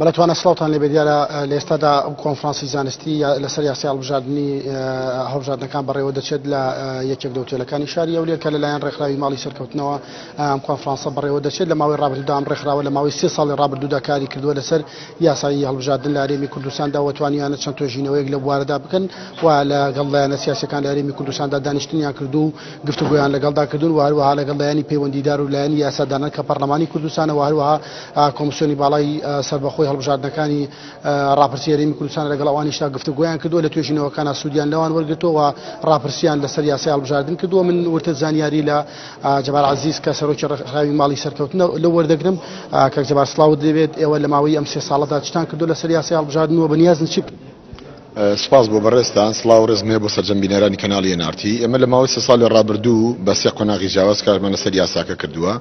بەلەتوانە سلااوان لێ دیارە لە ئێستادا ئەو کۆنفرانسی زانستی لەسەر یاسی هەڵبژاردننی هەڵبژاردنەکان بەڕێوە دەچێت لە یەکێک دەوتێلەکانی شاری ئەو لێکە لەلایەن ڕێکخراوی ماڵی سەرکەوتنەوە ئەم کۆنفرانسە بەڕێوە دەچێت لە ماوەی ڕابردودام ڕێکخراوە لە ماوەی سێ ساڵی ڕابردوودا کاری کردووە لەسەر یاسایی هەڵبژاردن لە هەرێمی کوردستاندا وتوانیانە چەند توێژینەوەیەک لە بوارەدا بکەن و لە گەڵدایانە سیاسەکان لە هەرێمی کوردستاندا دانیشتنیان کردو گفتوگۆیان لەگەڵدا کردوون و هەروەها لەگەڵ لایەنی پەیوەندیدار و لایەنی یاسادانان کە پەرلەمانی کوردستانە و هەروەها کۆمسیۆنی باڵای سربەخۆی هەڵبژاردنەکانی ڕاپرسی هەرێمی کوردستان لەگەڵ ئەوانیشتا گفتوگۆیان کردووە لە توێژینەوەکان سوودیان لەوان وەرگرتووە ڕاپرسیان لەسەر یاسای هەڵبژاردن کردووە من ورتە زانیاری لە جەبار عزیز کە سەرۆکی ڕێکخراوی ماڵی سەرکەوتنە لە وەردەگرم کە جەبار سڵاوت دەبێت ئێوە لە ماوەی ئەم سێ ساڵەدا چتان کردو لەسەر یاسای هەڵبژاردن و بەنیازن چی سپاس بۆ بەڕێزتان، سڵاو و ڕێزم هەیە بۆ سەرجەم بینەرانی کەناڵی ئێن ئاڕ تی، ئێمە لە ماوەی سێ ساڵی ڕابردوو بە سێ قۆناغی جیاواز کارمان لەسەر یاساکە کردووە،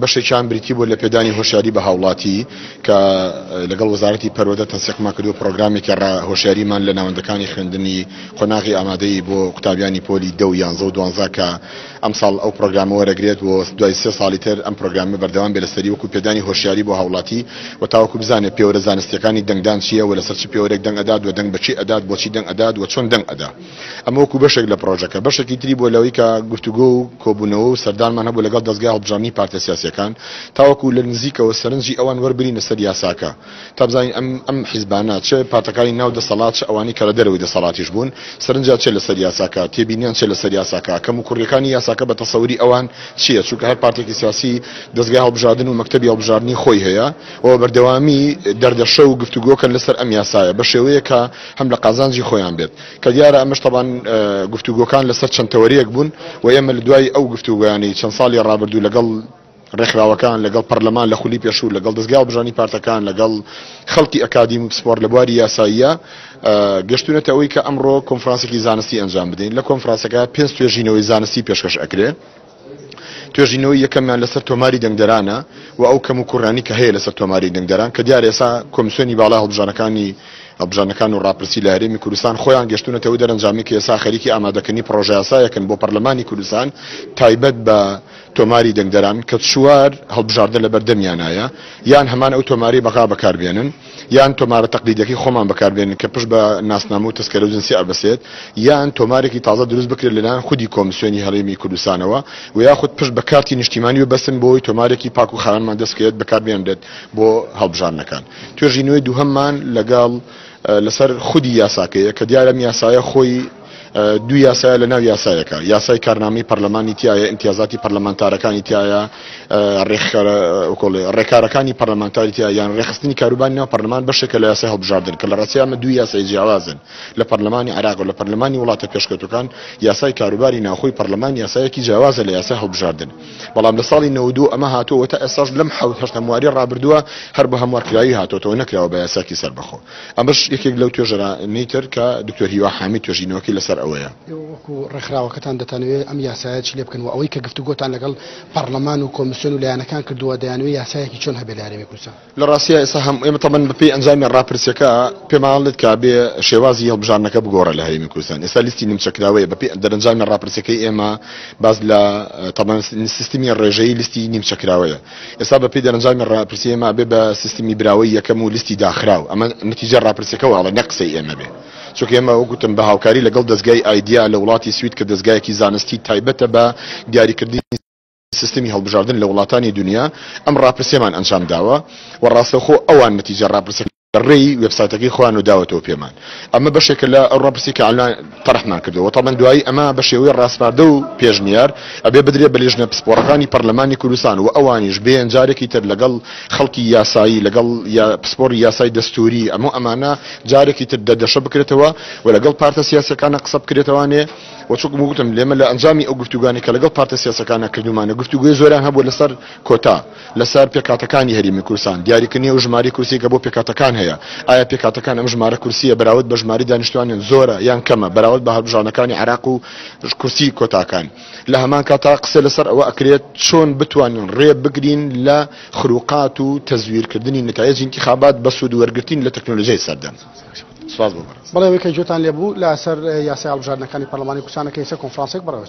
بەشێکیان بریتی بووە لە پێدانی هۆشیاری بە هاوڵاتی کە لەگەڵ وەزارەتی پەروەردە تەنسیقمان کردووە پرۆگرامێکی ڕا هۆشیاریمان لە ناوەندەکانی خوێندنی قۆناغی ئامادەیی بۆ قوتابیانی پۆلی دە و یانزە و دوانزە کە ئەمساڵ ئەو پرۆگرامە وەرەگرێت و دوای سێ ساڵی تر ئەم پرۆگرامە بەردەوام بێت لەسەری وەکو پێدانی هۆشیاری بۆ هاوڵاتی و تاوەکو بزانێت پێوەرە زانستیەکانی دەنگدان چیە و لەسەر چ پێوەرێک دەنگ ئەدات و دەنگ بە کێ ئەدات بۆچی دەنگ ئەدات و چۆن دەنگ ئەدا ئەمە وەکو بەشێک لە پرۆژەکە بەشێکی تری بۆ لەوەی کە گفتوگۆ و کۆبونەوە و سەردانمان هەبوو لەگەڵ دەزگای هەڵبژاردنی پارتە سیاسیەکان تاوەکو لە نزیکەوە سەرنجی ئەوان وەربگرین لەسەر یاساکە تا بزانین ئەم ئەم حیزبانە چ پارتەکانی ناو دەسەڵات چ ئەوانی کە لە دەرەوەی دەسەڵاتیش بوون سەرنجیان چیە لەسەر یاساکە، تێبینیان چیە لەسەر یاساکە، کەموکوڕیەکانی یاساکە بە تەسەوری ئەوان چیە، چونکە هەر پارتێکی سیاسی دەزگای هەڵبژاردن و مەکتەبی هەڵبژاردنی خۆی هەیە و بە بەردەوامی دەردەشە و گفتوگۆکەن لەسەر ئەم یاسایە بە شێوەیەک کە هەم لە قازانجی خۆیان بێت کە دیارە ئەمەش تەبان گفتوگۆکان لەسەر چەند تەوەرەیەک بوون و ئێمە لە دوای ئەو گفتوگۆیانەی چەند ساڵی ڕابردوو لەگەڵ ڕێکخراوەکان، لەگەڵ پەرلەمان لە خولی پێشوو، لەگەڵ دەزگای هەڵبژاردنی پارتەکان، لەگەڵ خەڵکی ئەکادیم و پسپۆڕ لە بواری یاساییە، گەشتوونەتە ئەوەی کە ئەمڕۆ کۆنفرانسێکی زانستی ئەنجام بدەین. لە کۆنفرانسەکە پێنج توێژینەوەی زانستی پێشکەش ئەکرێ. توێژینەوەی یەکەمیان لەسەر تۆماری دەنگدەرانە و ئەو کەم و کوڕانی کە هەیە لەسەر تۆماری دەنگدەران کە دیارە ئێسا کۆمسیۆنی باڵای هەڵبژانەکانی هەڵبژانەکان و ڕاپرسی لە هەرێمی کوردستان خۆیان گەشتونەتەوە دەرەنجامی کە ئێسا خەریکی ئامادەکردنی پڕۆژەیاسایەکن بۆ پەرلەمانی کوردستان تایبەت بە تۆماری دەنگدەران کە چوار هەڵبژاردنە لە بەردەمیانایە، یان هەمان ئەو تۆمارەی بەغا بەکار بێنن، یان تۆمارە تەقلیدیەکەی خۆمان بەکار بێنن کە پشت بە ناسنامە و تەسکەرە جنسی ئەبەسێت، یان تۆمارێکی تازە دروست بکرێت لە لایەن خودی کۆمسیۆنی هەرێمی کوردستانەوە و یاخود پشت بە کارتی نیشتیمانی ببەستن بۆ ئەوەی تۆمارێکی پاک و خاوێنمان دەست بکەوێت بەکار بێنرێت بۆ هەڵبژاردنەکان. توێژینەوەی دووهەممان لەگەڵ لەسەر خودی یاساکەیە کە دیارە ئەم یاسایە خۆی، دوو یاسایە لە ناو یاسایەکە یاسای کارنامەی پەرلەمانی تایە امتیازاتی پەرلەمانتارەکانی تایە ڕێکارەکانی پەرلەمانتاری تیا یان ڕێخستنی کاروبانی ناو پەرلەمان بەشێکە لە یاسای هەڵبژاردن کە لە ڕاستیانە دوو یاسای جیاوازن لە پەرلەمانی عراق و لە پەرلەمانی وڵاتە پێشکەوتەکان یاسای کاروباری ناوخۆی پەرلەمان یاسایەکی جیاوازە لە یاسای هەڵبژاردن بەڵام لە ساڵی نەودو ئەمە هاتووە تا ئێساش لەم حوت هەشتەمواری ڕابردووە هەر بە هەموارکراوی هاتۆتەوە نەکراوە بە یاساکی سەربەخۆ ئەمەش یەکێک لەو توێژەرا نەی تر کە دکتۆر هیوا حامید توێژینەوەکەی لەسەر ئەوەیە. ئێوە وەکو ڕێکخراوەکەتان دەتانەوێ ئەم یاسایە چی لێ بکەن و ئەوەی کە گفتوگۆتان لەگەڵ پەڕڵەمان و کۆمیسیۆن و لایەنەکان کردووە دەیانەوێ یاسایەکی چۆن هەبێ لە هەرێمی کوردستان؟ لە ڕاستییا ئێستا هەم ئێمە تەبەن بە پێی ئەنجامی ڕاپرسیەکە پێمان ئەڵێت کە ئەبێ شێوازی هەڵبژاردنەکە بگۆڕێ لە هەرێمی کوردستان ئێستا لیستی نیمچەکراوەیە بە پێی دەرەنجامی ڕاپرسیەکەی ئێمە باس لە تەبەن سیستمی ڕێژەیی لیستی نیمچەکراوەیە ئێستا بەپێی دەرەنجامی ڕاپرسی ئێمە ئەبێ بە سیستمی براوەی یەکەم و لیستی داخراو ئەمە نەتیجە ڕاپرسیەکە واڵێ نە قسەی ئێمە بێ چونکە ئێمە ئەو گوتم بە هاوکاری لەگەڵ دەستگای ئایدیا لە وڵاتی سوید کە دەستگایەکی زانستی تایبەتە بە دیاریکردنی سیستمی هەڵبژاردن لە وڵاتانی دنیا ئەم ڕاپرسیەمان ئەنجام داوە و ڕاستەخۆ ئەوان نەتیجە ڕاپرسەکە ڕێی وێبسایتەکەی خۆیان و داوەتەوە پێمان ئەمە بەشێکە لە ئەو ڕاپرسی کە ئەلان تەرحمان کردەوە تامان دوایی ئەمە بە شێوەی ڕاسپاردە و پێشنیار ئەبێ بدرێ بە لێژنە پسپۆڕەکانی پەرلەمانی کوردستان و ئەوانیش بێن جارێکی تر لەگەڵ خەڵکی یاسایی لەگەڵ یا پسپۆری یاسای دەستوری ئەمە ئەمانە جارێکی تر دەدەشە بکرێتەوە و لەگەڵ پارتە سیاسەکانە قسە بکرێتەوانێ و چوک وگوتم لێمە لە ئەنجامی ئەو گفتوگانی کە لەگەڵ پارتە سیاسەکانە کردومانە گفتوگوێ زۆران هەبوو لەسەر کۆتا لەسەر پێکهاتەکانی هەرێمی کوردستان، دیاریکردنی ئەو ژمارەی کورسی کە بۆ پێکهاتەکان هەیە، ئایا پێکهاتەکان ئەم ژمارە کورسییە بەراورد بە ژمارەی دانیشتووانیان زۆرە یان کەمە بەراورد بە هەڵبژاردنەکانی عێراق و کورسی کۆتاکان لە هەمان کاتدا قسە لەسەر ئەوە ئەکرێت چۆن بتوانین ڕێ بگرین لە خروقات و تەزویرکردنی نەتایجی ئینتیخابات بە سوود وەرگرتن لە تەکنۆلۆژیای سەردەم. سپاس بۆ بەڕێز. بەڵێ ئەوەی کە گوێتان لێبوو لەسەر یاسای هەڵبژاردنەکانی پەرلەمانی کوردستانە کە ئێستا کۆنفرانسێک بەڕێوە